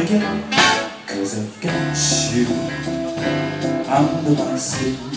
begin cause I've got you under my skin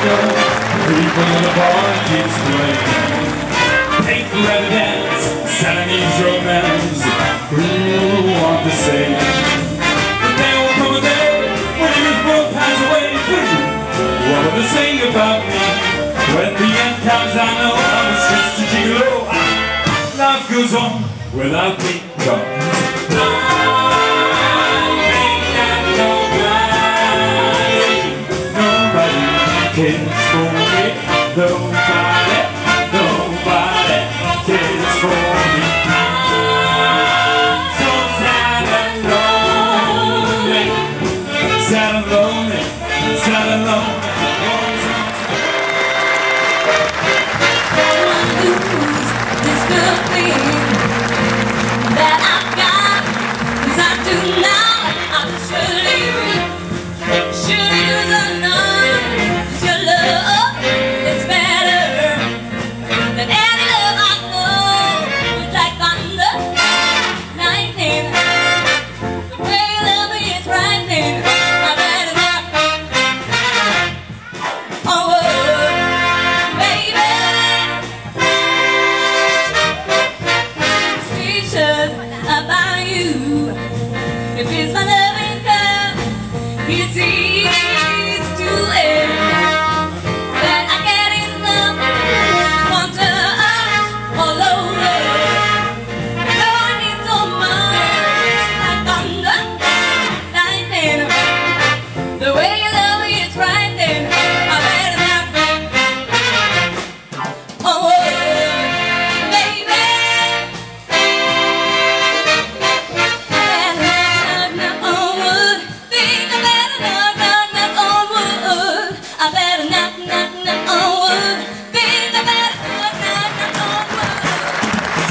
whenever People in the bar playing Who want But there will come a day when pass away What they about me? When the end I know I'm just a gigolo Life goes on without me cares for me. Nobody, nobody cares for me. So sad and lonely, sad and lonely, sad and lonely. Good thing that I've Speechless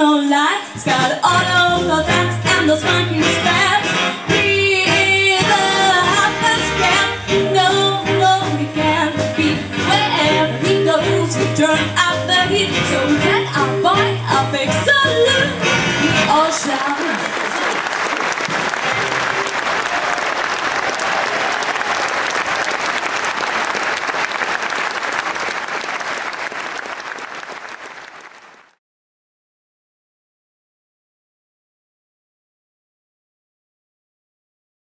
no light. It's got all of the dots and those funky spells.